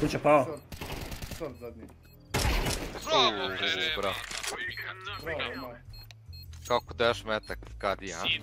Kuća pao. Short. Zadnji. Bravo, bravo. Bravo. Kako daš metak, kad ja? Sid.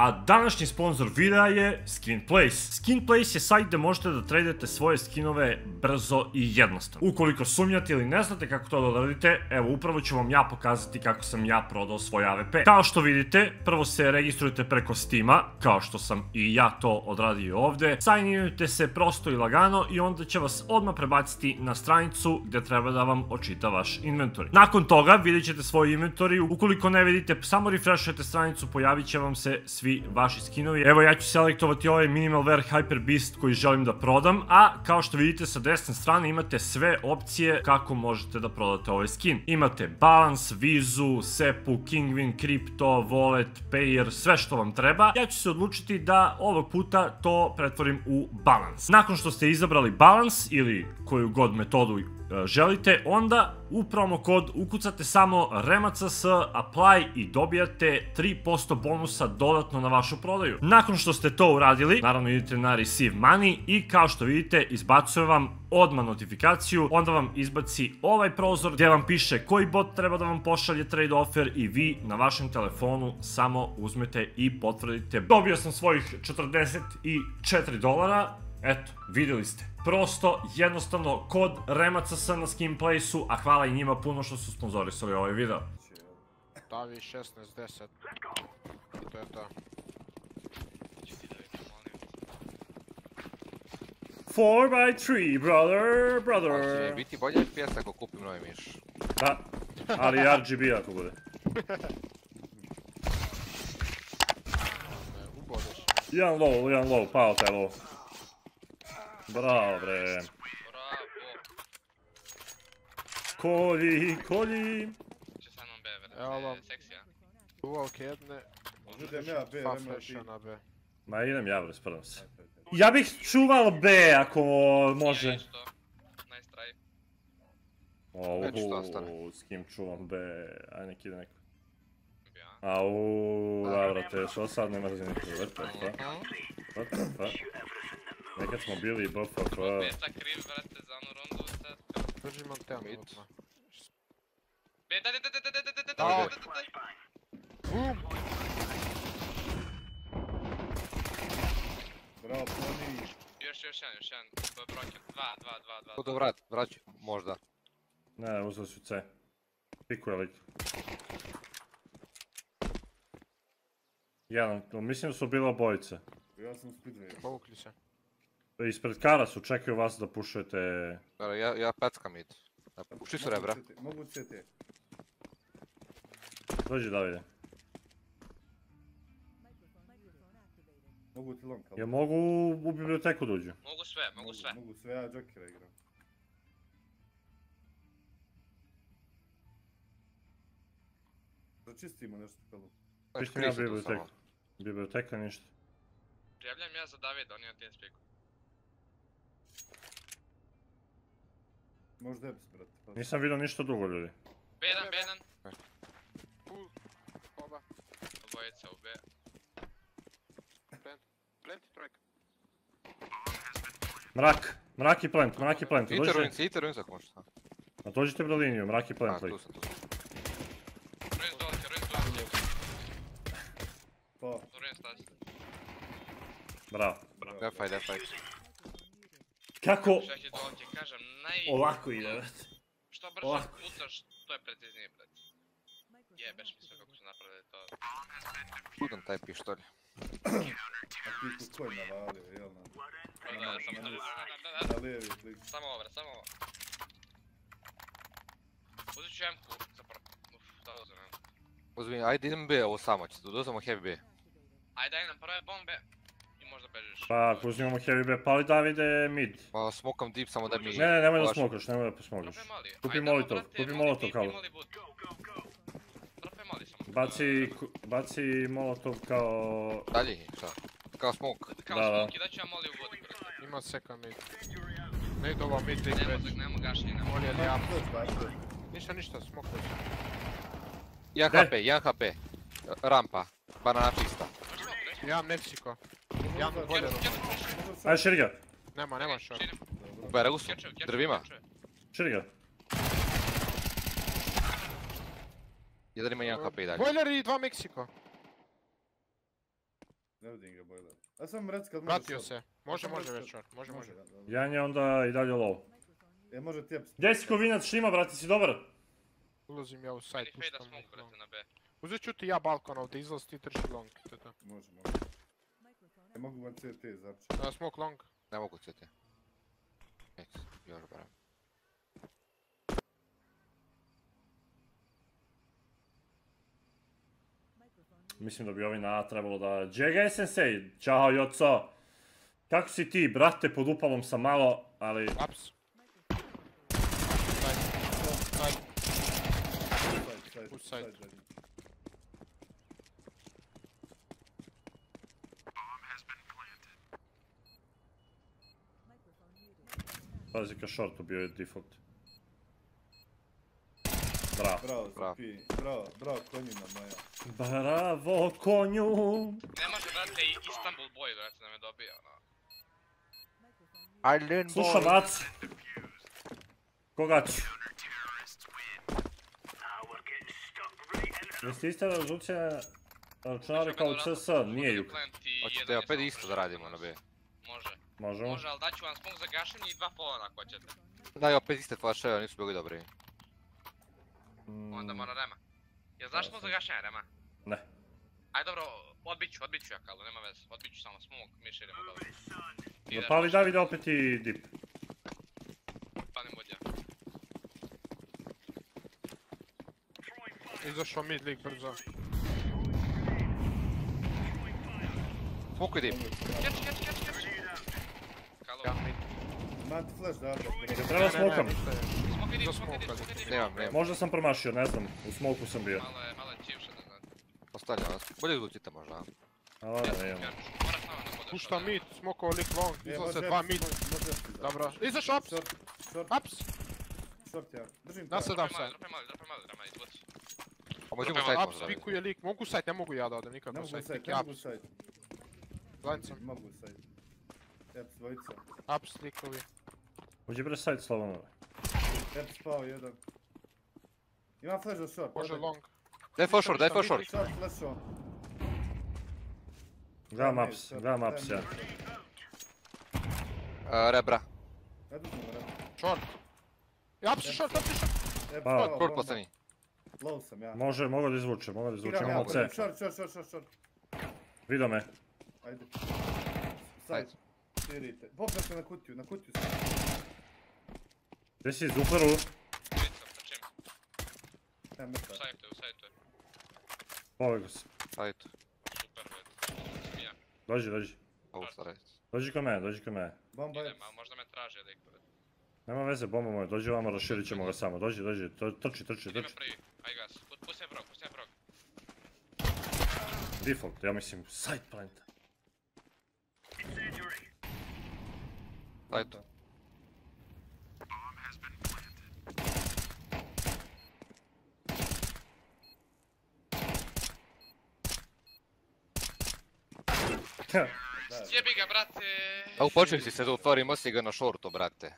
A današnji sponsor videa je Skinplace. Skinplace je sajt gdje možete da tradete svoje skinove brzo i jednostavno. Ukoliko sumnjate ili ne znate kako to da radite, evo upravo ću vam ja pokazati kako sam ja prodao svoj AVP. Kao što vidite, prvo se registrujete preko Steama, kao što sam i ja to odradio ovdje. Sajnirujte se prosto i lagano i onda će vas odmah prebaciti na stranicu gdje treba da vam očita vaš inventory. Nakon toga vidjet ćete svoj inventory, ukoliko ne vidite, samo refreshujete stranicu, pojavit će vam se svi vaši skinovi. Evo ja ću selektovati ovaj Minimal Wear Hyper Beast koji želim da prodam, a kao što vidite sa desne strane imate sve opcije kako možete da prodate ovaj skin. Imate Balance, Vizu, Sepu, Kingwin, Crypto, Wallet, Payer, sve što vam treba. Ja ću se odlučiti da ovog puta to pretvorim u Balance. Nakon što ste izabrali Balance ili koju god metodu želite, onda u promo kod ukucate samo REMACS apply i dobijate 3% bonusa dodatno na vašu prodaju. Nakon što ste to uradili, naravno idete na receive money i kao što vidite izbacuje vam odmah notifikaciju, onda vam izbaci ovaj prozor gdje vam piše koji bot treba da vam pošalje trade offer i vi na vašem telefonu samo uzmete i potvrdite. Dobio sam svojih 44 dolara, Eto, vidjeli ste. Prosto, jednostavno, kod REMACS na Skinplace-u, a hvala i njima puno što su sponzorisali ovaj video. Stavi 16-10. I to je to. 4x3, brother, Će brother. biti bolje FPS ako kupim novi miš. Da, ali RGB ako bude. Jedan low, jedan low, pao taj low. Bravo bre. Bravo. Kolji, kolji. Će sa mnom B, bre. Evo vam. Seksija. Duvalk jedne. Idem ja, B, nema B. Ma idem ja bre, spremam se. Ja bih čuval B ako može. Ouu, s kim čuvam B, aj nek ide neko. Ja. Au, dobro, te što sad ne mrzim niko, what the fuck, Mhm. Nekad smo bili BFF, Beta kriv, brate, za onu rundu sad. Drži Montana odmah. Beta, da, da, da, da, da, da, da, da, Dao. da, da, da, da. Bum! Bravo, Pony. Još, još jedan, još jedan. To je broken. Dva, dva, dva, dva. Budu vrat, vraću, možda. ne, uzeli su C. Pikuje lik. Jedan, mislim da su bile obojice. Ja sam speedway. Povukli se. Ispred kara su, čekaju vas da pušujete... Dobro, ja, ja peckam mid. Pušti su rebra. Mogu CT. Dođi Davide. Mogu ti long, Ja mogu u biblioteku dođu. Mogu sve, mogu sve. Mogu sve, ja Jokera igram. Da čistimo nešto pelu. Mi ja biblioteku. Biblioteka ništa. Prijavljam ja za Davida, on je na TeamSpeaku. Možda Eps, brate. pa- Nisam vidio ništa drugo ljudi. B1, B1. Pull. Oba. Obojica u B. Plant. Plant i trojka. Mrak, mrak i plant, mrak i plant. Iter Dođite, ruins, iter ruins ako možeš. a dođite bre liniju, mrak i A, plant. lik. tu sam, tu sam. Ruins dolazi, Ruins dolazi. Pa, Ruins dolazi. Bravo. Defaj, defaj. Kako Šta će dolazi, kažem, naj... ovako ide, brate. Što brže ovako. pucaš, to je preciznije, brate. Jebeš mi sve kako su napravili to. Čudan taj pištolj. a ti tu koji navalio, jel na? Da, samo da, da, Na lijevi klik. Samo ovo, samo ovo. Uzet ću M-ku za prvo. Uf, da uzem M. Uzmi, ajde idem B ovo samo, će da uzmemo heavy B. Ajde, daj nam prve bombe bežiš. Pa, ako uzimamo heavy bear, pali pa Davide mid. Pa, smokam deep samo da mi... Ne, ne, nemoj da smokaš, nemoj da posmokroš. Kupi molotov, kupi molotov kao. Baci, baci molotov kao... Dalji, šta? Kao smok. Kao smok da ja u vodu. Ima seka mid. Ne ide ova mid, ne ide. Nemo. Moli je li. Ništa, ništa, smok već. 1 HP, 1 HP. Rampa, banana pista. Nemam nepsiko. Jedan boileru. Ajde, širi ga. Nema, nema. Širim. U Beregu su. Drvima. Širi ga. Jedan ima jedan HP i dalje. Boiler i dva Meksiko. Ne vidim ga bojler. A sam reci kad može Vratio se. Može, može već short. Može, može. Jedan je onda i dalje low. E, može tijep. Gdje si kovinac šima, brate, si dobar? Ulazim ja u side, fade puštam. Uzet ću ti ja balkon ovdje, izlaz ti trči long. Može, može. Mogu vam CT zapći. Uh, smoke long. Ne mogu CT. Nek, još barem. Mislim da bi ovi na A trebalo da... Džega je sensei, čao Joco. Kako si ti, brate, pod upalom sam malo, ali... Ups. Side. Side. Side, side, Push side. Pazi ka shortu bio je default. Bravo. Bravo, Bravo. Bravo, bravo, konjina moja. Bravo, konju! Ne može, brate, i Istanbul boy, brate, da me dobija, ono. Island Slušam, Mac. Koga ću? Jeste ista rezolucija računari kao CS? Nije juk. Hoćete opet isto da radimo na B. Može, Možemo? može, ali daću vam smoke za gašenje i dva pola ako hoćete. Daj opet iste flaševe, nisu bili dobri. Mm, Onda mora Rema. Jel znaš smoke za gašenje, Rema? Ne. Aj dobro, odbit ću, odbit ću ja Kalu, nema veze. Odbit ću samo smoke, mi širimo dobro. Zapali Davide opet i dip. palim budja. Izašao mid lik brzo. Smoke dim. Catch, catch, catch, catch! Man ti flash da, da, Je treba smokam? Za smoke idem, smoke, smoke idem. Nemam, nemam. Možda sam promašio, ne znam. U smoku sam bio. Malo je, malo je čivše da znate. Ostavljam vas. Bolje izlučite možda. a? Ne, budeš Pušta mid, smokao lik long. E, Izlaze može dva mid. Dobro. Izašao ups. Ups. short ja. Držim Da to. se da Dropaj sad. mali, mali. A možemo sajt možda pikuje lik. Mogu side, ne mogu ja da odem Ne mogu side, Pik ne mogu. Blind sam. Mogu side. Eps, dvojica. Ups likovi. Uđi bre side slobodno. Eps spao jedan. Ima flash za short. Može long. Daj for short, daj for short. Short, flash on. Gledam ups, gledam ja. short. Uh, rebra. Uzmemo red. Short. Ups short, ups short. Pa, Short bomba. posljednji. Low sam ja. Može, mogu da izvučem, mogu da izvučem, imamo C. short, short, short, short, short. Vidio me. Ajde. Ajde. Širite. Popne se na kutiju, na kutiju se. Gdje si zuperu? Ne, U mrtav. sajtu, u sajtu. Pobjegu se. Sajt. Super, vidi. Smija. Dođi, dođi. Ovo. Dođi kod mene, dođi kod mene. Bomba ali možda me traži lik. Nema veze, bomba moja, dođi vamo, raširit ćemo ga samo. Dođi, dođi, to- trči, trči, trči. prvi, aj gas. Pu- Pusti me brog, pusti me brog. Default, ja mislim, side plant. Sajt. Da, Jebi ga, brate. A upočeli si se da otvorimo si ga na shortu, brate.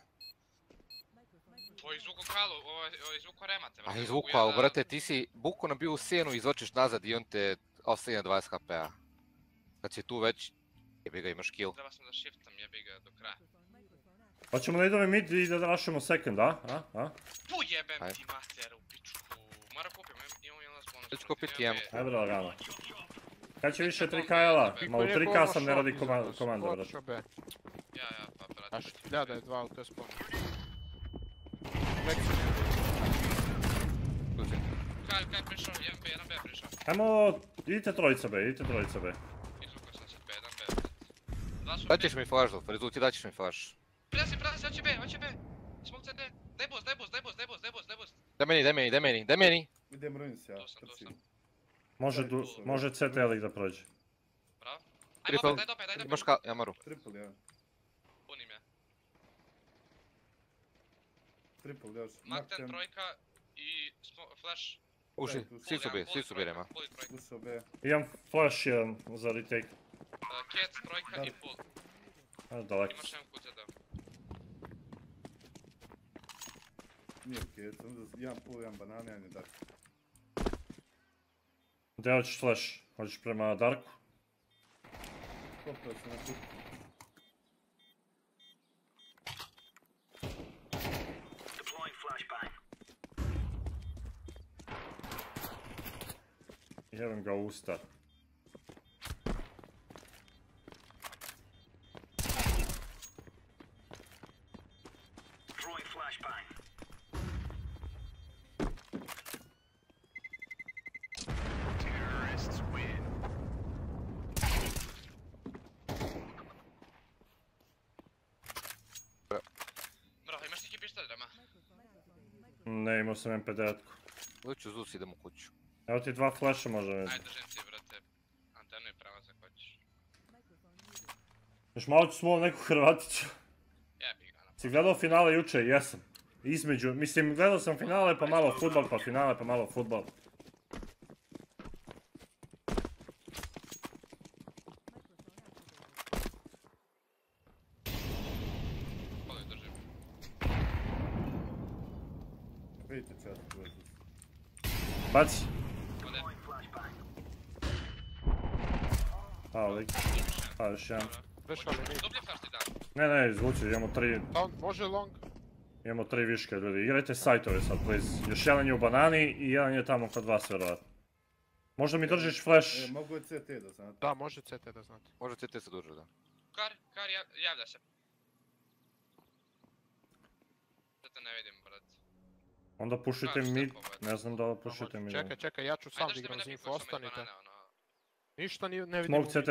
To je izvuko kalu, ovo je ovo je izvuko remate, A brate. Mogu ja da- brate, ti si bukvalno bio u sjenu i izvočiš nazad i on te ostaje na 20 HP-a. Kad si tu već, jebi ga imaš kill. Treba sam da shiftam, jebi ga do kraja. Hoćemo da idemo mid i da rašimo second, a? A? A? Tu jebem Ajde. ti mater u pičku. Mora kupim, imam- jedan bonus. Ja ću kupiti imam M. B. Ajde bre lagano. Kad će više 3KL-a? Ma u 3K sam ne radi komanda, brate. izašao B. Ja, ja, pa brate. A to ću hiljada je dva, to je spawn. Tu si. Kaj, kaj prišao, jedan B, jedan B je prišao. Ajmo, idite trojica B, idite trojica B. Izvukao sam se B, jedan B. brate. Dva su Daćeš mi flash, Zof, rezulti daćeš mi flash. Prelazi, hoće B, hoće B. Smog CD. Daj boost, daj boost, daj boost, daj boost, daj boost, daj boost. Daj meni, daj meni, daj meni, daj meni. idem ruins ja. Tu sam, tu Trčim. sam. Može, du, može CT lik da prođe. Bravo. Aj, Triple. dopet, daj dopet, daj Imaš dopet. ka, ja maru. Triple ja. Punim je. Triple još. Makten, trojka i flash. Uši, svi su jedan, svi su birema. full trojka. Ušao B. Imam flash jedan za retake. Uh, Cat, trojka i full. A, daleko. Imaš jedan QCD. Nije okej, samo da jedan pol, jedan banan, jedan je dark. Gdje hoćeš flash? Hoćeš prema Darku? Kopao se na kutu. Jebem ga u usta. Bro, imaš ti ki pištolj, Rema? Ne, imao sam MP9. Uću Zus, idemo u kuću. Evo ti dva flasha možda ne. Ajde, držim ti, brate. Antenu i prema se hoćeš. Još malo ću smo neku Hrvatiću. Jebi ga. Si gledao finale juče? Jesam. Između, mislim gledao sam finale pa malo futbal, pa finale pa malo futbal. Poli držim. Vidite čas, brzo. Baci. Ode. A, lik. A, još jedan. Dobro. Prešao li mid? Dublje flash ti dam. Ne, ne, izvuci, imamo tri, Down, može long? imamo tri viške ljudi. Igrajte sajtove sad, please. Još jedan je u banani i jedan je tamo kod vas, vjerojatno. Možda mi držiš flash? E, mogu je CT da znate. Da, može CT da znate. Može CT se duže, da. Kar, kar, jav- javlja se. Sad te ne vidim, brate. Onda pušite Da, mid, ne znam da li Da, pušite mid. Čekaj, čekaj, ja ću sam da igram iz ostanite. banane, ono. Ništa ni, ne vidim. Smoke CT.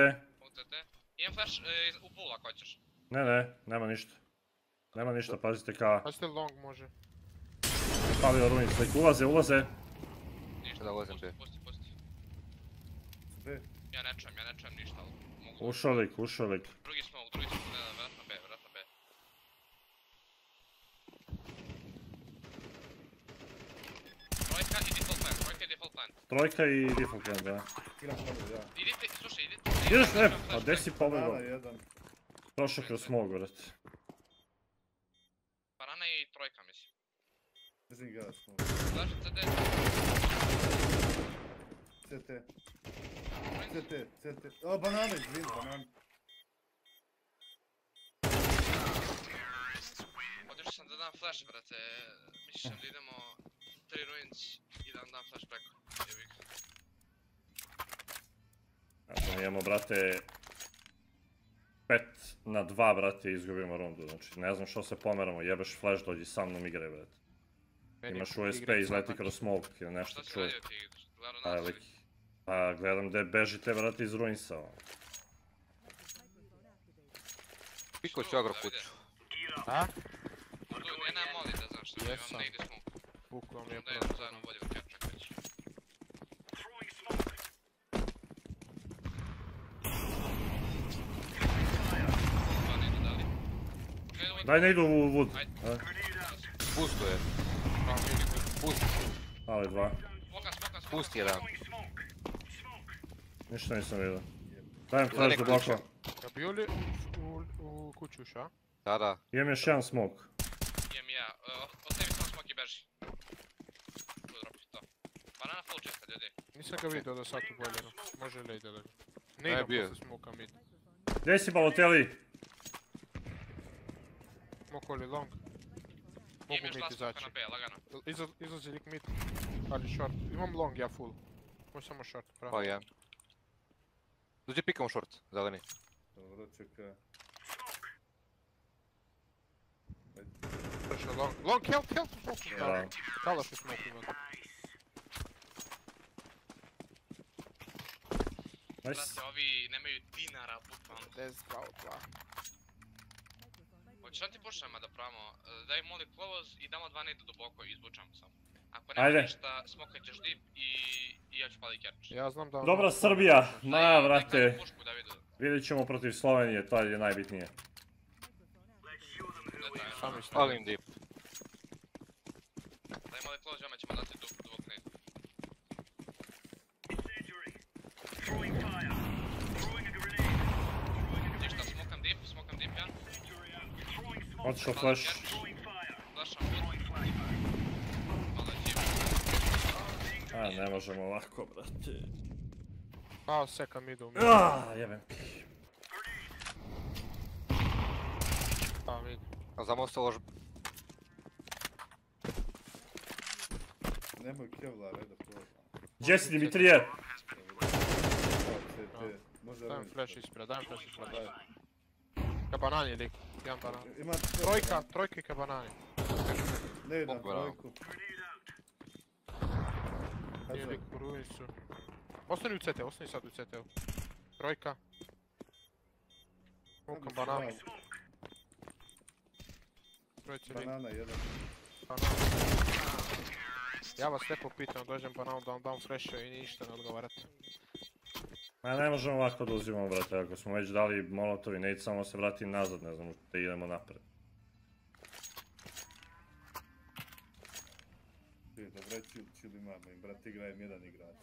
Imam flash e, u pool ako hoćeš. Ne, ne, nema ništa. Nema ništa, pazite ka. Pazite long može. Palio ruins, lik, ulaze, ulaze. Ništa, Da, ulazim pusti, pusti. B. Ja ne čujem, ja ne čujem ništa, ali mogu. Ušao lik, ušao lik. Drugi smoke, drugi smoke, ne, ne, vratno B, vratno B. Trojka i default plan, trojka i default plan. Trojka i default plan, da. Idite, slušaj, idite. Ideš, idite, ne, flash, a flash, gdje si jedan. Prošao kroz smog, vrat. Banana i trojka, mislim. Držim ga smo. Flash, CD, CT. CT, CT. O, banane, izvin, banan. otišao sam da dam flash, brate. Mišljam da idemo 3 ruins i da vam dam flash preko. Jebi ga. Znači, mi imamo, brate, pet na dva, brate, i izgubimo rundu. Znači, ne znam što se pomeramo, jebeš flash, dođi sa mnom igraj, brate. Imaš USP, izleti kroz smoke ili nešto Šta si čuje. radio ti? Pa? Pa, gledam gdje bežite, brate, iz ruinsa. ono. Piko ću agro kuću. A? Tu, ne, ne, moli da znaš, što imam Jesam. negdje smoke. Buklo mi je Da zajedno bolje već. Ne. Gledaj ovaj- Daj ne idu u wood. Ajde. a? Pustuje. Pust, Ali dva. Smoka, smoka, smoka. pust jedan. Ništa nisam vidio. Dajem flash duboko. ključan. Ja bio li u, u kuću ša? Da, da. Imam još jedan smoke. Imam ja. Uh, ostavi samo smoke i beži. Tu dropi to. Banana full čista, ljudi. Nisam ga vidio da sad u boileru. Može li ide da ga... Ne, idem posle smoka mid. Gdje si Balotelli? Smoke li long. Mogu mid izaći. izlazi lik mid. Ali short. Imam long ja full. Može samo short, pravo. Pa jedan. Dođi pikamo short, zeleni. Dobro, čekaj. Prešao long. Long, help, help! Kalaš u smoke ima. Nice. Brate, ovi nemaju dinara, bukvalno. 10, 2, 2. Hoćeš da ti pušama da pravimo? E, Daj moli close i damo dva nade duboko i izvučamo samo. Ako nema Ajde. ništa, smokaj ćeš dip i, i ja ću pali catch. Ja znam da... Dobra Srbija, ma vrate. kakvu pušku da vidu. Vidjet ćemo protiv Slovenije, to je najbitnije. Ne daj, Sami Palim deep. Daj moli close, vama ćemo dati dub, dubok nade. Otišao flash. Flasham mid. Malo je čip. A, ne možemo ovako, brate. Pao second midu. Ah, jebem. Pao mid. A za most lož... Nemoj Kevlar, ajde prođa. Gdje si Dimitrije? CT. Može Dajem Ruins. flash Jedan banan. Ima Trojka, trojka i ka banani. Ne bravo. trojku. Nije lik u ruinsu. Ostani u CT, ostani sad u CT-u. Trojka. Bananu. Trojice lik. Banana jedan. Banana. Ja vas lijepo pitam, dođem bananu da vam dam flashe i ništa ne odgovarate. Ma ne možemo ovako da uzimamo, brate, ako smo već dali molotovi, neće samo se vrati nazad, ne znam, da idemo napred. Dobro, chill, chill imamo im, brat, igrajem jedan igrač.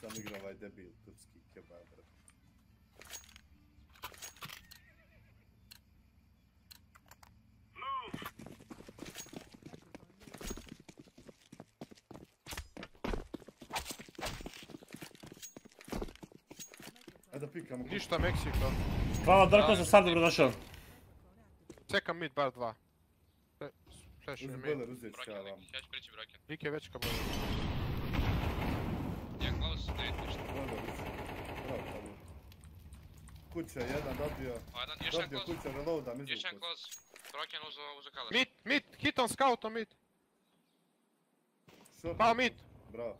Sam igra ovaj debil, turski kebab, brat. Ajde pikamo. Ništa Meksiko. Hvala Drko za sad dobrodošao. Second mid bar dva. Flash je mid. beler, uzet ću Broken ja lik. vam. Ja ću prići broken. Lik je već ka boju. Ja close, ne vidim ništa. Kuća, jedan dobio. A jedan, još jedan Dobio close. kuća, reloadam, Još jedan izvuku. close. Broken uzeo color. Mid, mid, hit on scout on mid. Pao mid. Bravo.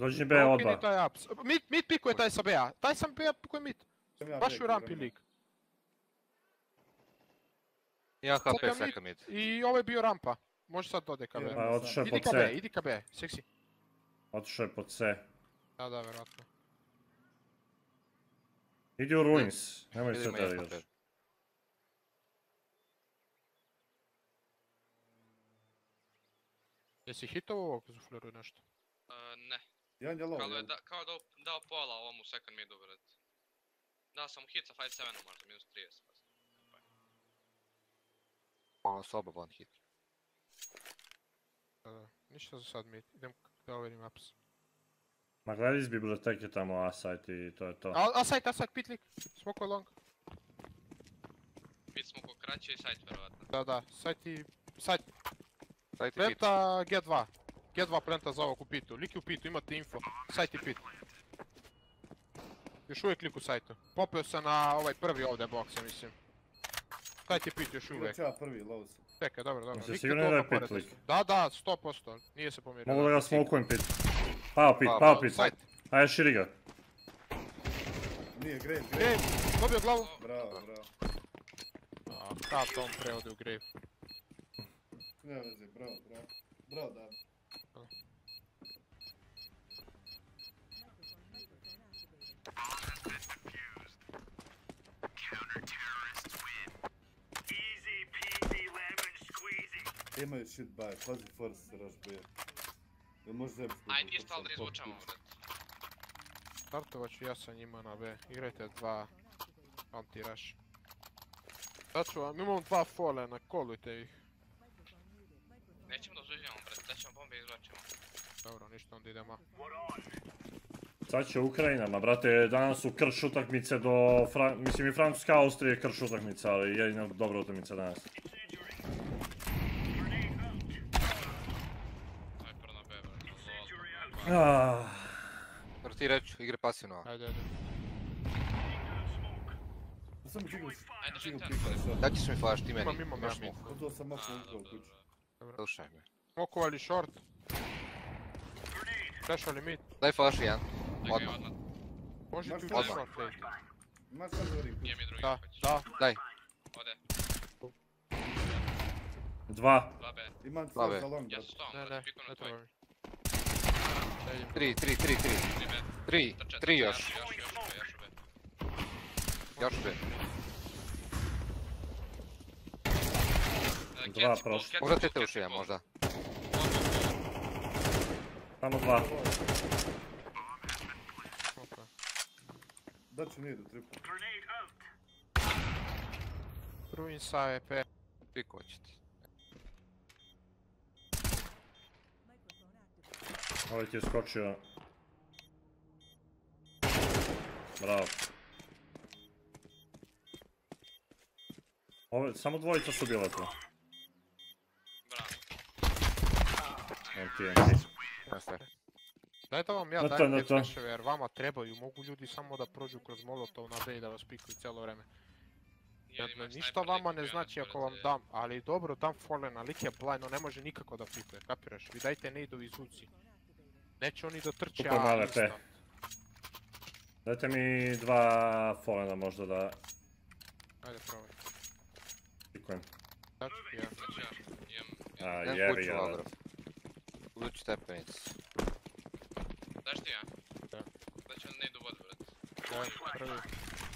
Dođi B odba. taj ups. Mid, mid pikuje taj sa B-a. Taj sam B-a pikuje mid. Ja Baš u rampi lik. Jedan HP Second mid. I ovo je bio rampa. Može sad dode ka B. Ja. Pa otišao je Idi pod ka B, C. idi ka B. Seksi. Otišao je pod C. Da, da, vjerojatno. Idi u Ruins. Nemoj se da pred. Jesi hitovo ovog zufleru i nešto? Uh, ne. Jedan je low, Kao da je jel? da, kao da up- dao pola ovom u second midu, bret. Dao sam mu hit sa 5-7 možda, minus 30. Ono soba one hit. Da, da. Ništa za sad mid. Idem da overim ups. Ma gledaj iz biblioteke tamo A-site i to je to. A, a side, a side, pit lik. Smoko je long. Mid smo ko kraće i side verovatno. Da, da. Side i... Side. Dajte hit. Plenta G2. G2 plenta za ovog u pitu. Lik je u pitu, imate info. Site i pit. Još uvijek lik u sajtu. Popio se na ovaj prvi ovdje box, ja mislim. Site i pit još uvijek. Ja prvi, low sam. Čekaj, dobro, dobro. Jeste dobro da je pit pored lik? Da, da, 100%. Nije se pomirio. Mogu da ga smokujem pit. Pao pit, Pa, pao pa, pit. Ajde širi ga. Nije, grave, grave. Dobio glavu. Bravo, bravo. A, kad on preode u grave. Ne veze, bravo, bravo. Bravo, da. Имай шит, бай, пази фърс, ръж, бе. Не може да вземеш. Ай, ние стал да излучам, брат. Стартовач ясен има на бе. Играйте два антираж. Зачувам, имам два фоле на колите их. Nećemo do ćemo. Dobro, ništa, onda idemo. Sad će Ukrajina, ma brate, danas su krš utakmice do, mislim i Francuska, Austrija je krš utakmica, ali jedina dobra utakmica danas. Aj, prvo na B, bret. Zoltan. Ah, Rotirać, igre pasivno. Ajde, ajde. Samo bret. shot. Daj ćeš mi flash, ti meni. Imam, imam, Imaš ja mid. smoke. To sam dobro, dobro. kuću. Slušaj me. Smokovali short. Flashali mid. Daj flash jedan. Odmah. Može ti odmah. ući short, ej. Imaš sad govorim Nije mi drugi Da, da. Daj. Ode, dva. 2B. Imam Slabe. tvoj za long, Ja sam stom, Ne, ne, bret, piku na tvoj. Da. Tri, tri, tri, tri. 3B. Tri, tri još. Još, B, B. E, Dva ball, Možda te te catch možda. Samo dva. Okej. Dat ću nije do triple. Ruin sa EP. Ti ćete. Ovaj ti je skočio. Bravo. Ove, samo dvojica su bile tu. Bravo. NT, Jasne. Dajte vam ja Na dajem na te flasheve jer vama trebaju, mogu ljudi samo da prođu kroz molotov na B i da vas pikuju cijelo vrijeme. Jer Dakle, ništa vama ne znači ako vam dam, ali dobro dam Fallena, lik je blind, on ne može nikako da pikuje, kapiraš? Vi dajte nadeovi zuci. Neće oni dotrče, a instant. Dajte mi dva Fallena možda da Ajde probaj. pikujem. Daću ti jedan. Znači ja, imam... A, imam- Idem jebi kuću ga. Agro. Uđu stepenicu. Daš ti ja? Da. Da će on ne idu vodu, brate. Ajde, prvi.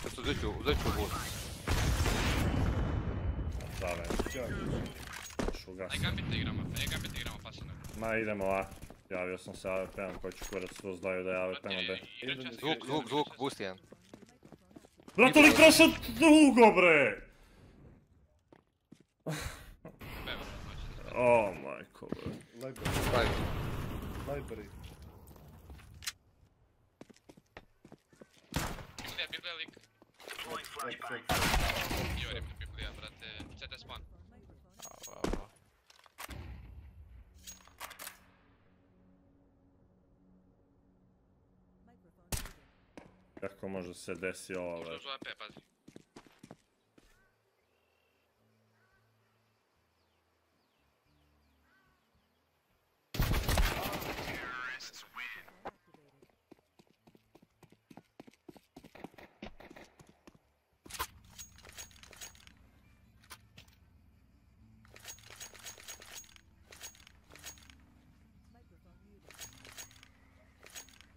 Znači uzet ću, uzet ću boost. Dale, Čak, šugas. Aj gambit da igramo, igramo pasivno. Ma idemo A. Javio sam se AWP-om koji ću kurac tu znaju da je AWP na B. Zvuk, zvuk, zvuk, boost jedan. Brate, li prošao dugo bre! O, majko bre. Library, Pravi. library. Biblija, Biblija lik. Tek, tek, Ivar je Biblija, brate. CT spawn. A, a, a. Kako može se desi ovo Možda bre? uz AP, pazi.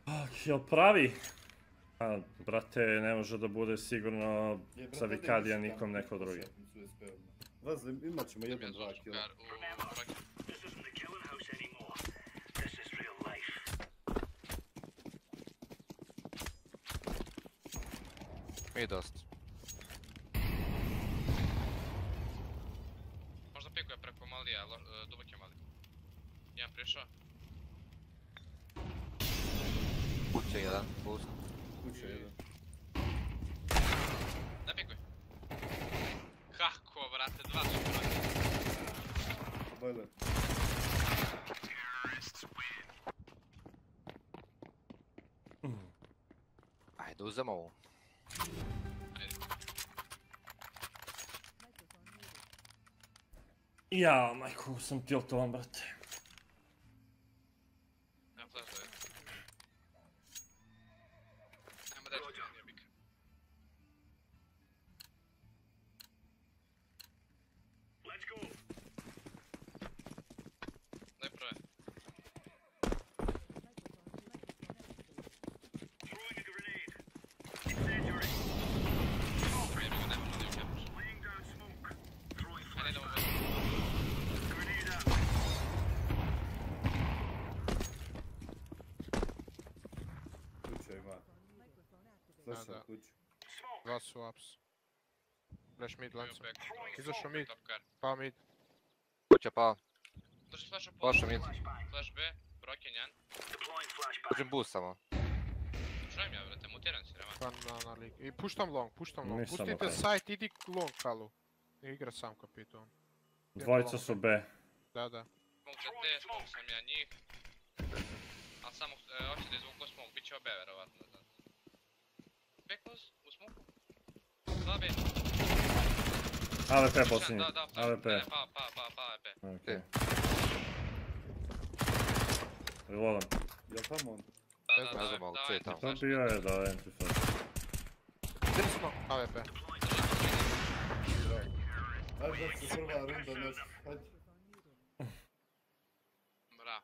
Ah, Jel pravi? A, brate, ne može da bude sigurno Je, brate, Vikadija nikom neko drugi. Vazli, imat ćemo jedan, dva kila. kar Ja, majko, sam tiltovan, brate. Nema flash da je. Ajmo daj ti jedan jebik. Daj prve. Jebi ga, nema Malija u kepu. Ajde, idemo vodu. Kuća ima. Flash Da, sam kuću. Dva su ups. Flash mid lancom. Izašao mid. Pa mid. Kuća pao. Drži flash u. Pošao mid. Flash B, Broken 1. Uđem boost samo. Čujem ja, brate, mutiran si. Pa na, na lik. I puštam long, puštam long. Nisam Pustite site, idi long kalu. I igra sam kapitan. Dvojica su B. Da, da. Smoke CT, smoke sam ja njih. Al samo, e, hoće da izvuku smoke, bit će OB verovatno. Da. B close, u smoku. Dva B. AWP posljednji. Da, da, flash. AWP. Ne, ne, pa, pa, pa, pa, AWP. Okej. Reloadam. Jel tamo on? Da, Ne da, znam, da, ne znam, ali da, co je da, tamo? To flash. bio je da anti-flash. Desno, AWP. Ajde, da se prva runda nešto. Ajde. Bra.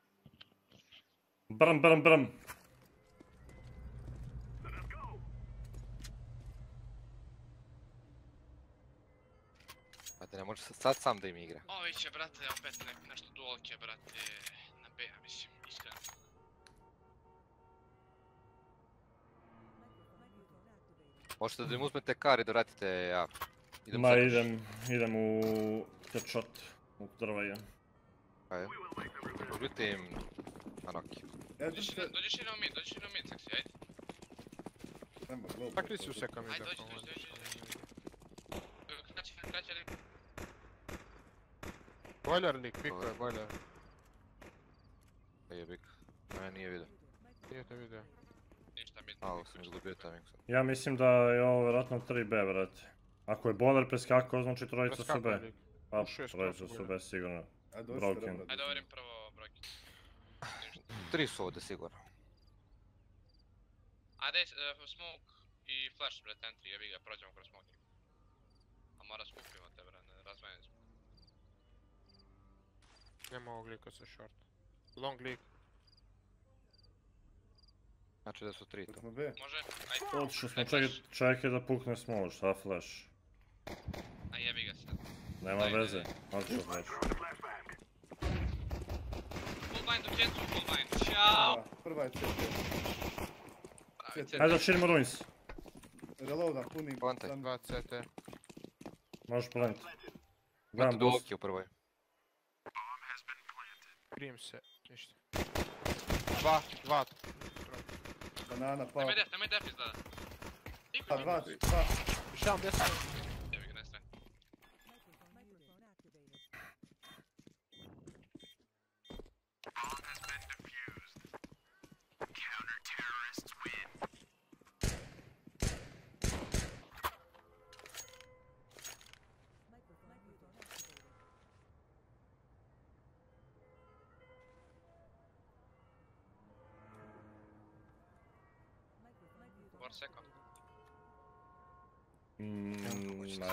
Brm, brm, brm. Ajde, ne može sad sam da im igra. Ovi će, brate, opet nešto dualke, brate, na B, ja mislim, iskreno. Možete da im uzmete kar i da vratite ja. Idem Ma idem, idem u headshot. U drva idem. Ajde. Međutim, Anoki. E, Dođi držite, dođi na mid, dođi na mid, seksi, ajde. nema globo. Takli su se kam Ajde, dođi, dođi, dođi, dođi. Kraće, kraće, lik. Bojler lik, piko je bojler. Jebik. Mene nije vidio. Nije te vidio. Ništa mid. Malo sam izgubio timing sad. Ja mislim da je ovo vjerojatno 3B, vrate. Ako je boiler preskakao, znači trojica su B. Pa, trojica u su boiler. B sigurno. Broken. Ajde, overim prvo brojke. Ništa. Tri su ovdje sigurno. Ajde, uh, smoke i flash, bre, entry, jebi ga, prođemo kroz smoke. A mora skupimo te, razvojeni smo. Nema ovog lika sa short. Long lik. Znači da su tri Dok tu. smo B. Može? Ajde. Otišli smo, čekaj, da pukne smoke, šta flash. A jebi ga sad. Nema veze, otišao flash. Full bind u centru, full bind. Ćao! Prva, je CT. Ajde, širimo ruins. Reloada, punim. Plantaj. 2 CT. Možeš plant. Gledam boost. u prvoj. Krijem se. Ništa. Dva, dva. Banana, pa. Nemoj def, nemoj def izgleda. Pa, dva, dva. Još desno.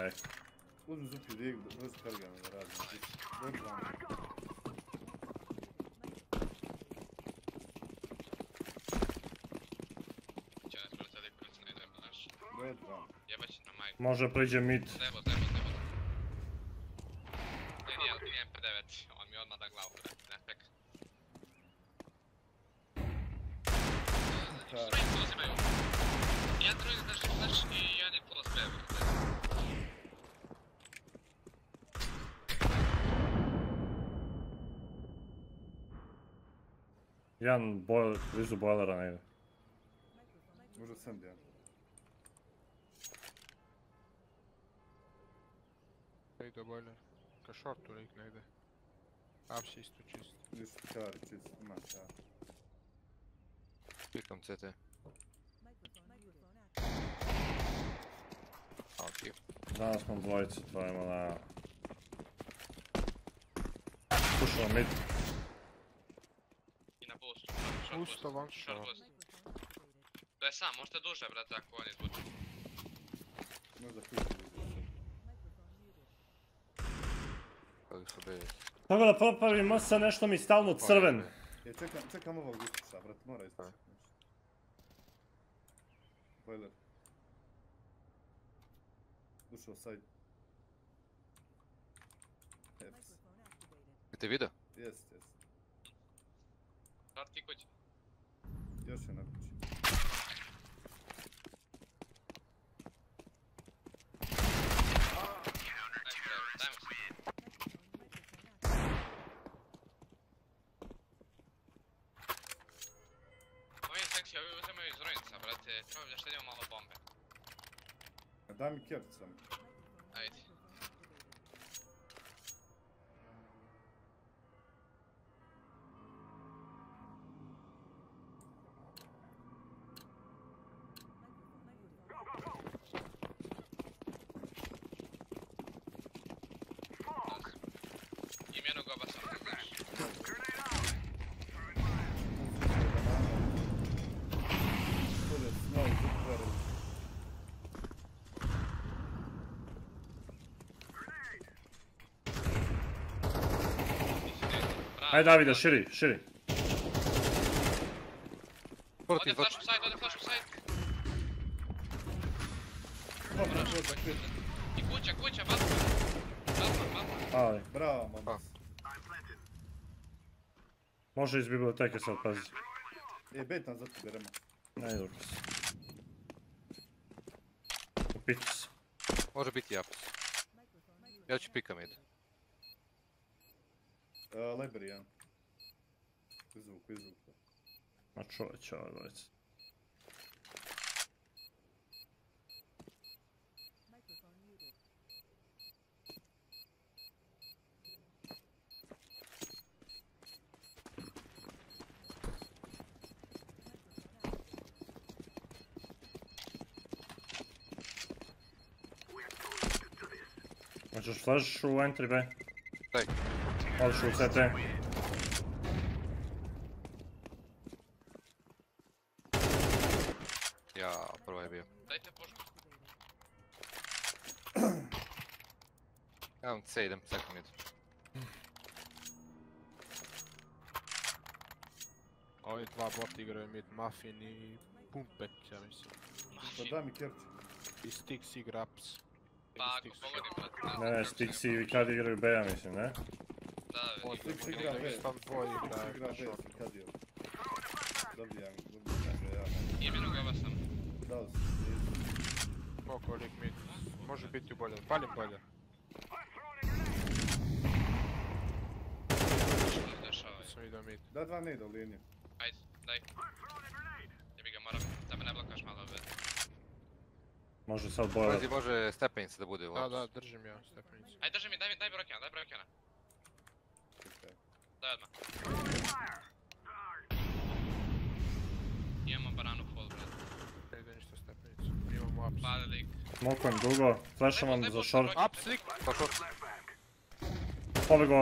Mm, ne. Uzmi zupi lijek, brzo kargam da radim. Dođi vam. Će ne spred sad kurac ne idemo, znaš. Dođi vam. Jebać će na majku. Može priđe mid. Zebo, zebo, zebo. Ne, nije, nije MP9, on mi odmah da glavu, bre, ne fek. Strojni plus imaju. Jedan drugi drži flash i jedan je plus B, brate. Jedan boiler, blizu boilera negdje. Možda sam jedan. Ide bojler. Ka shortu lik ne ide. Apsi isto čist. Viš kari, čist, ima kar. Pikam CT. Anoki. Danas smo dvojice, tvojimo na... Pušamo mid. Short shot. boost. To je sam, možete duže, brate, ako oni zvuče. Možda kući. Kako su bili? Tako da popravimo se, nešto mi stalno crven. E, čekam, čekam ovog iskuša, brat, mora nešto. Boiler. Ušao side. Eps. Jeste vidio? Jest, jest. Short i kući. Još je na kući. Nice, bre, dajmo se. Ovi seksi, ovi uzemaju iz ruinca, brate. Treba bi da štedimo malo bombe. A daj mi kjert sam. Ajde. Dete. Bravo. Ajde Davide, širi, širi. Ode flash u side, ode flash u side. Dobro, dobro. I kuća, kuća, Batman. Batman, Batman. Ali, Bravo, momak. može iz biblioteke sad, pazi. E, betan za tebe, Remo. Ne idu se. Upiću se. Može biti Apis. Ja ću pika mid. Uh, library, ja. Izvuk, izvuk. Ma čovječ, ova dvojica. Hoćeš flash u entry B? Daj. Odeš u CT. Ja, prvo je bio. Dajte pušku. Ja vam C idem, second mid. Ovi dva bot igraju mid, Muffin i Pumpet, ja mislim. Pa daj mi kerč. I Stix igra ups. Pa ako Stix pogodim. Ne, Stixi i kad igraju B, ja mislim, ne? Da, možda igra B. Tam dvoje Igra igra B, short. si kad je. Dobijam, dobijam ga ja. Nije mi nogava sam. Dao si. Koliko lik mid. Može biti bolje. Palim bolje. Sam ido mid. Da dva nade u liniju. Ajde, daj. Jebi ga, moram da me ne blokaš malo, be. Može sad. Pazi, može stepenica da bude u Da, da, držim ja stepenicu. Ajde, drži mi, daj mi, daj brokena, daj brokena. Daj odmah. Imamo bananu full, brate. Ne ništa stepenicu. Imamo ups. Pade lik. Smokujem dugo, flasham vam za short. Ups lik! Pa short. Pobjego,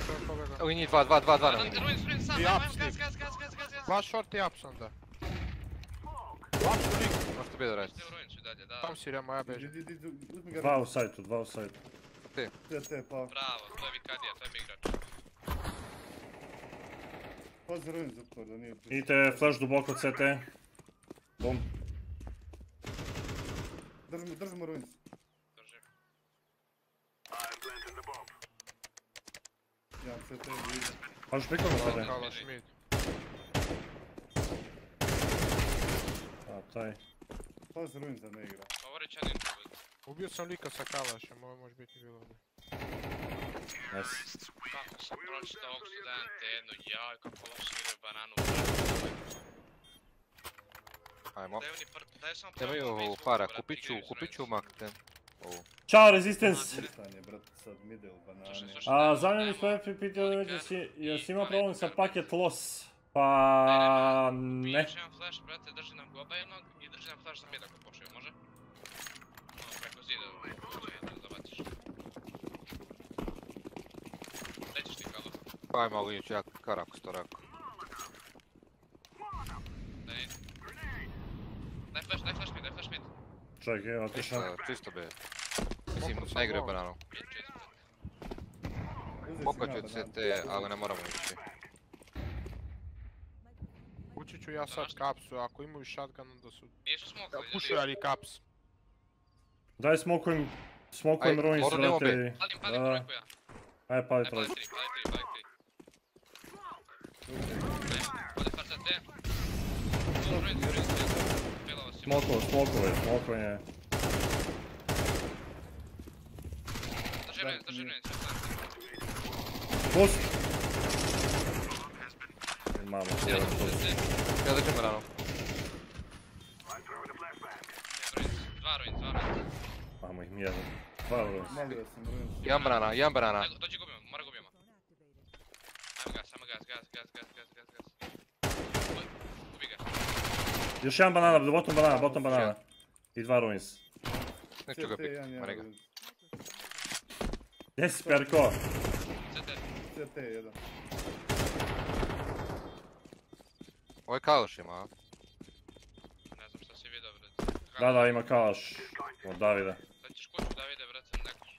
Short pobjega. Evo i njih dva, dva, dva, dva na Ruin, ruin, sam, I ajmo, up ajmo, gas, stick. gas, gas, gas, gas, gas. Dva short i ups onda. Ups lik! Možete biti da radite. Tam si Remo, ja ga. dva u sajtu, dva u sajtu. Pa. Bravo, to je Vikadija, to je mi. Ruin zatvor, da nije... Idite flash duboko CT. Bum. Držimo, držimo ruin. Držim. Ja, CT, ide. Možeš pikom u CT? Kalaš mid. A, taj. Pazi ruin da ne igra. Ubio sam lika sa kalašem, ovo može biti bilo ovdje. Nice. Kako sam pročitao ovog studenta jednu, jaj, kako loše igraju bananu. Ajmo. Facebook, para, kupit ću, kupit ću makten. Ćao, Resistance! Stanje, brat, sad middle, banane. Slušaj, slušaj. A, zanimljiv smo pitao jesi, imao problem sa paket loss? Pa, ne. Još jedan flash, brate, drži nam goba jednog i drži nam flash za mid ako može? Ono, preko zida, uđe jedno zabaciš. Gdje ćeš ti kalo? Ajmo, ali ići ja karaku sto ne... Daj flash, daj flash mid, daj flash mid. Čekaj, otišao. Čisto, čisto be. Mislim, ne igraju gol. bananu. Čist, čist, brate. Uzet si Pokat ja ću bananu. CT, ali ne moramo ići. Ući ću ja sad kapsu, ako imaju shotgun onda su... Nisu smokali, ljudi. Pušuju ali kaps. Daj smokujem, smokujem brate. B. Palim, palim, Da. brojku ja. Aj, pali Aj, pali trojicu. tri, pali tri, pali tri. Ode par za te. Dobro, ruins, ruins, ruins. Pilova Smokove, smokove, smokovanje. Drži ruins, drži znam. Pust! Mamo, jedan pust. Ja držim ruins, dva ruins, dva ruins. Mamo, im jedan. Dva ruin. Jedan banana, jedan banana. Daj, Dođi gubimo, mora gubimo. Ajmo gas, ajmo gas, gas, gas, gas, gas, gas, gas. Oj, Gubi ga. Još jedan banana, bottom banana, bottom banana. I dva ruins. Neću ga pik, jedan njega. ruin. Gdje si, Perko? CT. CT, jedan. Ovo je kaloš ima, a? Ne znam šta si vidio, brate. Da, da, ima kalaš. Od Davida. Da ćeš kuću Davide, brate, ne kuću.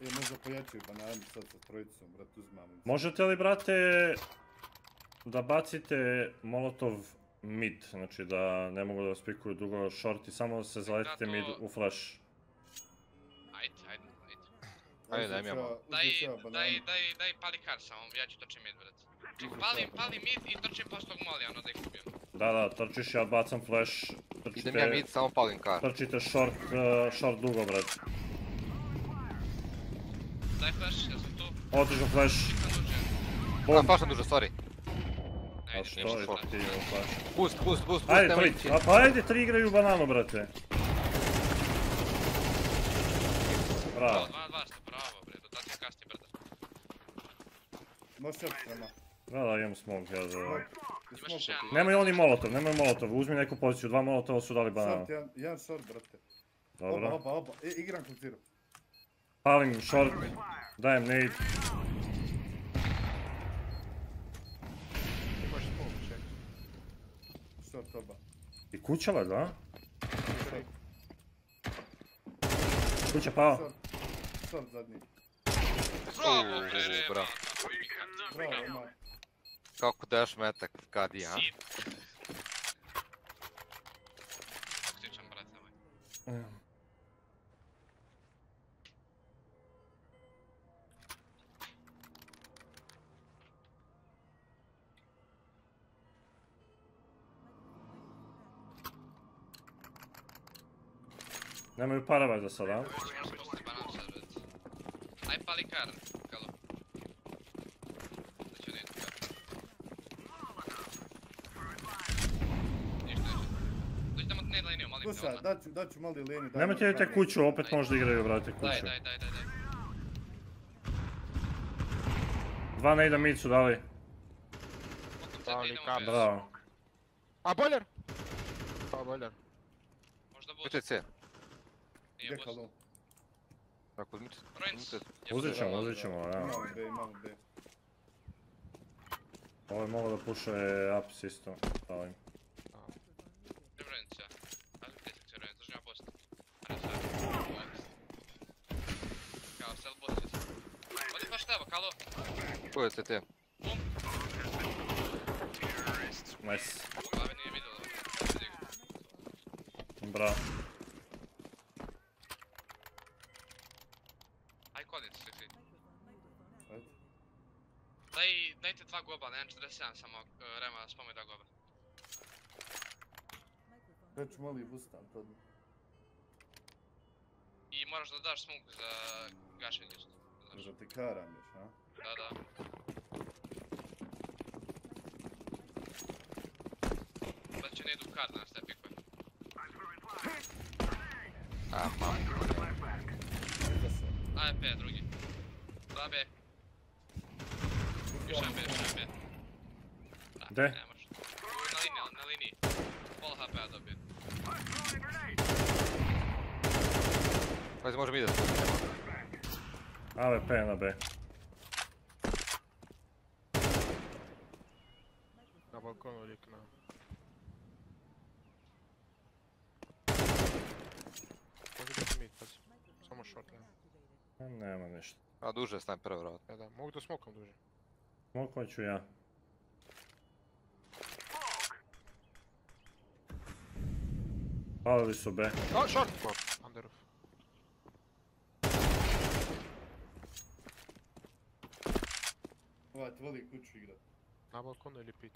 Je možda pojačaju banane sad sa trojicom, brat, uzmam. Možete li, brate, da bacite molotov mid, znači da ne mogu da vas pikuju dugo short i samo da se zaletite mid u flash. Ajde, ajde, ajde. Ajde, daj mi ja- Daj, ja daj, daj, daj pali kar samo, ja ću trčim mid, brat. Ček, Uzet palim, mid i trčim posto tog molija, ono da ih ubijem. Da, da, trčiš, ja bacam flash. Trčite, Idem ja mid, samo palim kar. trčite short, uh, short dugo, brat. Daj flash, ja sam tu, Otišao flash. baš sam duže, sorry. Ne A što je brate. ti imao flash? Boost, boost, boost, boost, Ajde, nemoj ići. pa ajde, tri igraju bananu, brate. Bravo, dva, dva ste, bravo bre, dotacija kasnije brda. Može short prema. da, da, imam smoke, ja za... Nemoj oni molotov, nemoj molotov, uzmi neku poziciju, dva molotova su dali bananu. Short, jedan, jedan short, brate. Oba, Dobro. oba, oba. I, igram kod Palim short, dajem nade. Imaš smoke, ček. Short oba. I kuća valjda, a? Short, Kuća pao. short. Short zadnji. Bravo bravo. kako kad- Bravo, daš metak, kadi, a? Sit. Toksičan, brate moj. Nemaju para valjda sada, a? Aj pali kar, kalo. Da ću ne idu kar. Ništa, ništa. Dođi tamo ne liniju, molim te, Slušaj, odmah. daću, daću mali liniju. daj Nemojte idete kraj. kuću, opet možda igraju, brate, Daj, kuću. daj, daj, daj, daj. Dva nade mid su dali. Pali kar. Bravo. A boiler! Pa boiler. Možda UTC. Gdje kalu? Tako, uzmite. Uzmite. Uzet ćemo, uzet ćemo, ja. Imamo B, imamo B. Ovo je moglo da puše ups isto. Ruins, ja. Ajde, tisak se držim. Boost. Kao, sell boost će se. Odi baš kalo. Tu je CT. Bum. Nice. U glavi nije vidjelo. Vidi ga. Bravo. Aj kolic, svi svi. Ajde. Daj, dajte dva goba, na 1.47 samo uh, Rema spomoj da goba. Daću mali bustan to. I moraš da daš smog za gašenje isto. da daš. Možda ti karam još, a? Da, da. Će ne idu kard na ste pikove. A, mam. Možda se. AFP drugi. 2B. Još jedan B, još jedan B. Da, Gde? Ne može. Na liniji, na liniji. Pol HP-a dobio. Pazi, možemo idat. AWP na B. Na balkonu lik na... Može biti mid, pazi. Samo short, nema. A, Nema ništa. A, duže je snajper, vjerojatno. Da, da, mogu da smokam duže. Palili su B. O, short! Under roof. Ovaj, ti voli kuću igrat. Na balkonu ili pit.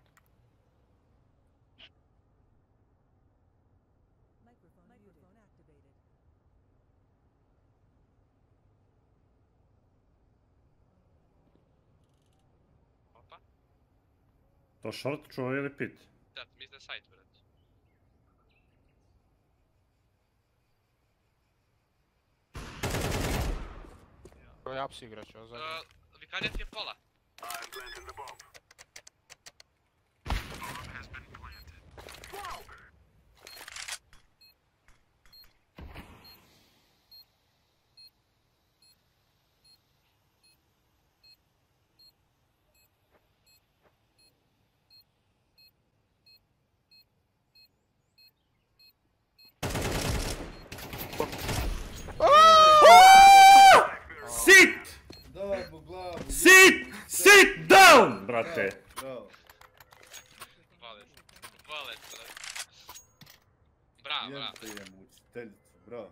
To short čuo ili pit? Da, da je site, vrat. To je ups igrač, ovo zadnji. Uh, Vikalija ti je pola. Sit! Daj mu glavu. Sit! Sit Bravo. Bravo, Jem bravo. te jem učiteljicu, bravo.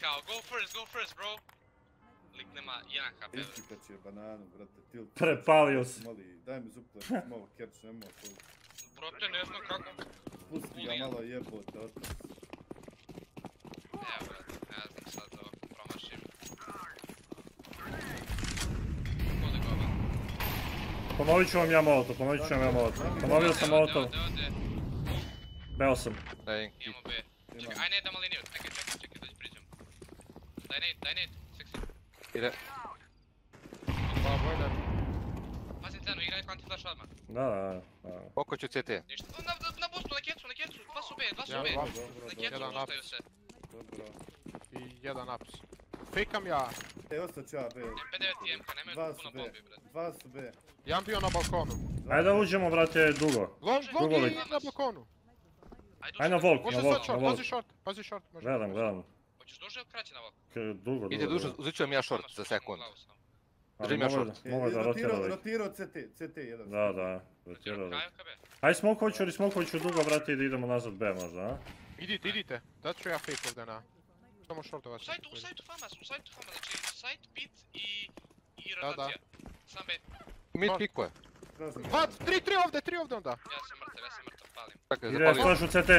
Kao Go first, go first, bro. Lik nema 1 HP. će bananu, brate, tilt. Prepalio se. Moli, daj mi zupler, malo kerč, nemoj to. Brate, ne znam kako. Pusti ga malo jebote, otac. Ponovit ću vam ja molotov, ponovit ću vam ja molotov. Ponovio sam molotov, beo sam. Daj, imamo B. Čekaj, aj ne damo liniju, čekaj, čekaj, čekaj, dođi priđem. Daj nade, daj nade, seksi. ide. Dva bojler. Pazi cenu, igraj konti flash odmah. Da, da, da. Oko ću CT. Ništa. Na, na, na bustu, na kecu, na kecu, dva su B, dva su B. Na kecu ups. se. Dobro. I jedan ups. Fejkam ja. E, ostat ću ja, be. MP9 i MK, nemaju puno su B, bombi, brate. dva su B. Jedan bio na balkonu. Ajde da uđemo, brate, dugo. Long, i lik. na balkonu. Ajde, Ajde na volk, na Može volk, sad na short, volk. pazi short, pazi short. Može. Gledam, gledam. Hoćeš duže ili kraće na volk? Dugo, dugo. Ide duže, uzet ću vam ja short za sekund. Ali Držim ja mogu short. da- Mogu da rotirao, rotirali. rotirao CT, CT jedan. Da, da, rotirali. Kraju KB. Aj smokoviću ili smokoviću dugo, brate, i da idemo nazad B možda, a? Idite, idite. Dat ću ja fake ovdje na. Samo shortovat U sajtu, u sajtu famas, u sajtu famas, znači sajt, pit i... i Da, da. rotacija. Sam B. Mid pikuje. Prelazim. Dva, tri, tri ovdje, tri ovdje onda. Ja sam mrtav, ja sam mrtav, palim. Čekaj, Ide, zapalio. flash u CT.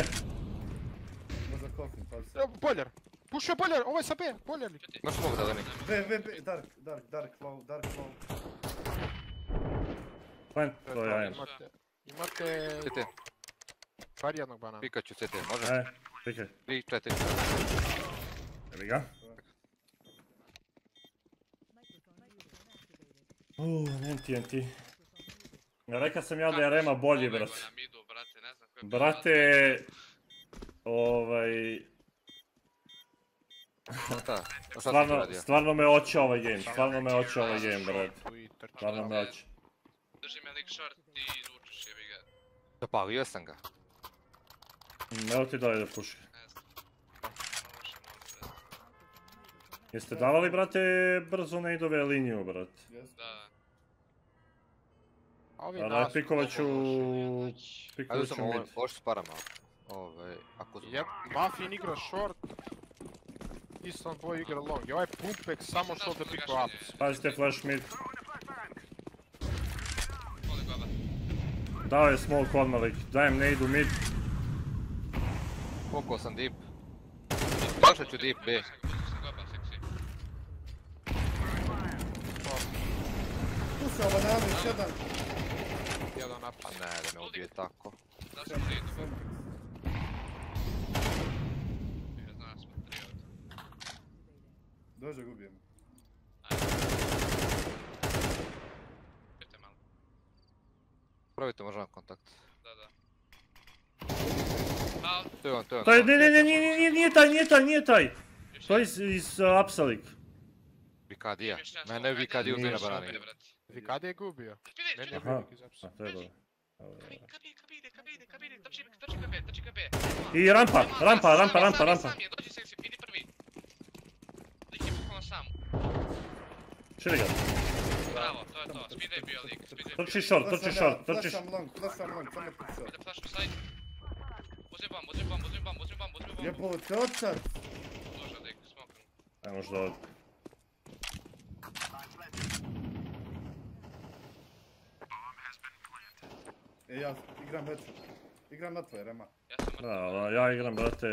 Boljer. Pušuje boljer, ovo je sa B, boljer. Čuti. Imaš smog da da mi. B, B, B, dark, dark, dark low, dark low. Plant, to ja imam. Imate, imate CT. bar jednog banana. Pikat ću CT, može? E, pikaj. 3, 4. Evi ga. Uuu, nemam TNT. Rekao sam ja da je Rema bolji, brate. brate, ovaj, stvarno, stvarno me oče ovaj game, stvarno me oče ovaj game, brate. Stvarno me oče. Drži me lik short i izvučeš jebi ga. Zapalio sam ga. Evo ti daj da puši. Jeste davali, brate, brzo nejdove liniju, brate? Da. A ovi Ali nas... pikovat ću... Ajde Pikovat ću mid. ovo što s parama. Ovaj, ako Jeb, Mafin igra short. Islam Boy igra long. I ovaj pumpek samo Da, što da zagašeni. ups. Pazite flash mid. Dao je smoke odmah lik. Dajem nade u mid. Pokao sam deep. Došao ću deep B. Pusti goba, seksi. Pušao bananu, još jedan. Jedan ups. A ne, da me ubije tako. Da smo tri idu. Ne znam, smo tri ovdje. Dođe, gubijem. Pite malo. Probajte možda na kontakt. Da, da. Pa, To je on, to je on. To je, ne, ne, ne, nije, nije, nije, taj, nije taj, nije taj. To je iz, iz uh, Upsalik. Vikadija. Mene Vikadija ajde, ubio na banani. Vikade je gubio. Vidi, Meni je Aha. velik iz ups. A, to je dobro. Kabi, kabi, kabi ide, kabi ide, kabi ide, trči, trči ka B, trči ka B. I rampa, rampa, rampa, rampa, rampa. Dođi seksi, idi prvi. Lik je bukvalno sam. Širi ga. Bravo, to je to, speed je bio lik, speed je bio. Trči short, trči short, trči Flasham long, flasham long, samo short. Ide side. Uzmi uzmi uzmi uzmi uzmi lik. Ne možda ovdje. E, ja igram headshot. Igram na tvoje, Rema. Ja sam mrtav. Da, da, ja igram, brate,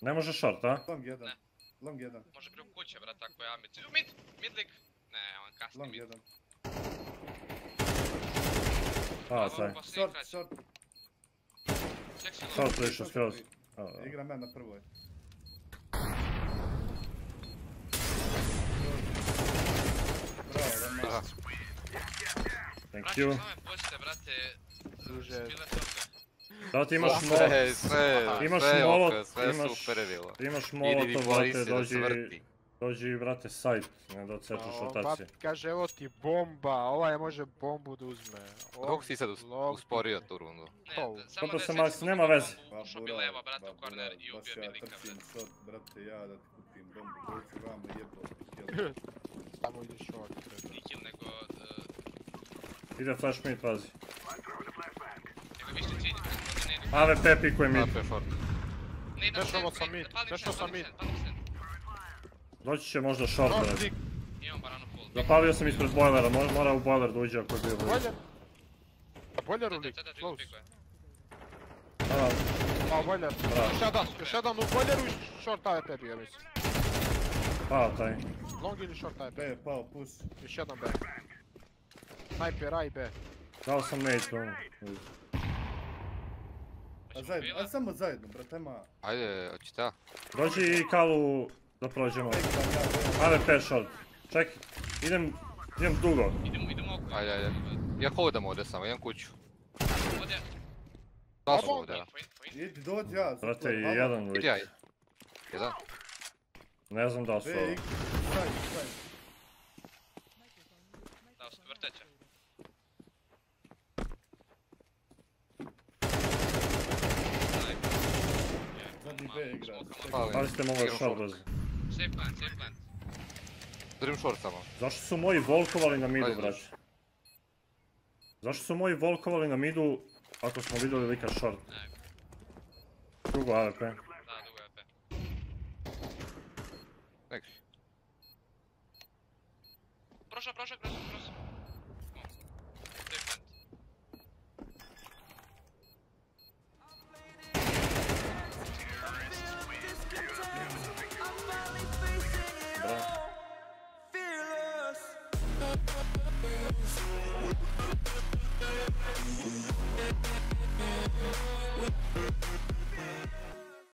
ne može short, a? Long jedan. Ne. Long jedan. Može preko kuće, brat, ako ja mid. Mid, mid lik. Ne, on kasni Long mid. jedan. A, sad. Posljednji Short, short. Long. Short prišao skroz. A. Igram ja na prvoj. Bravo. Thank you. samo me pustite, brate. Druže. Da ti imaš mo... Sve, sve, Imaš sve molot, sve imaš- super je bilo. Imaš boli brate, se dođi, dođi, brate, site, ne da odsečeš rotacije. Kaže evo ti bomba, ovaj može bombu da uzme. Dok si sad us- usporio tu rundu? Ne, Oh. samo da Max, skupi nema veze. Ušao bi levo, brate, u korner i ubio bi lika, brate. shot, brate, ja da ti kupim bombu, dođi vamo jebote. Samo ide short. Ni kill, nego... uh, Ide flash mid, pazi. AVP pikuje mid. AP short. Sam mid, sen, sam mid. Doći će možda short. Zapalio sam ispred bojlera, mo- mora u bojler da uđe ako je bio blizu. boiler. Boiler u lik, close. A, boiler. Još jedan, još jedan u boileru i short AWP bio mislim. pa taj. Long ili short AWP. B pao, push. Još jedan B. Sniper A i B. Dao sam nate ono. A zajedno, a samo zajedno, brate, ma. Ajde, hoćete ja? Dođi i kalu da prođemo. AWP short. Čekaj, idem, idem dugo. Idemo, idemo oko. Ajde, ajde. Ja hodam ovdje samo, idem kuću. Ovdje. Da su ovdje. Idi, dođi ja. Brate, i jedan lik. Idi ja. Jedan. Ne znam da su B, ovo. X, side, side. Dao sam vrteće. Igra. Ali ste mogli Igram short short. bez. Safe plant, safe plant. Držim short samo. Zašto su moji volkovali na midu, brate? Zašto su moji volkovali na midu ako smo vidjeli lika short? Drugo AWP. da, AP. Nek. Prošao, prošao, prošao, prošao.